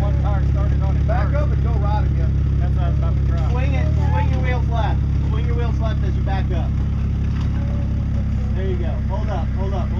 one tire started on it. Back first. up and go right again. That's what I was about to try. Swing it, swing your wheels left. Swing your wheels left as you back up. There you go. Hold up, hold up, hold up.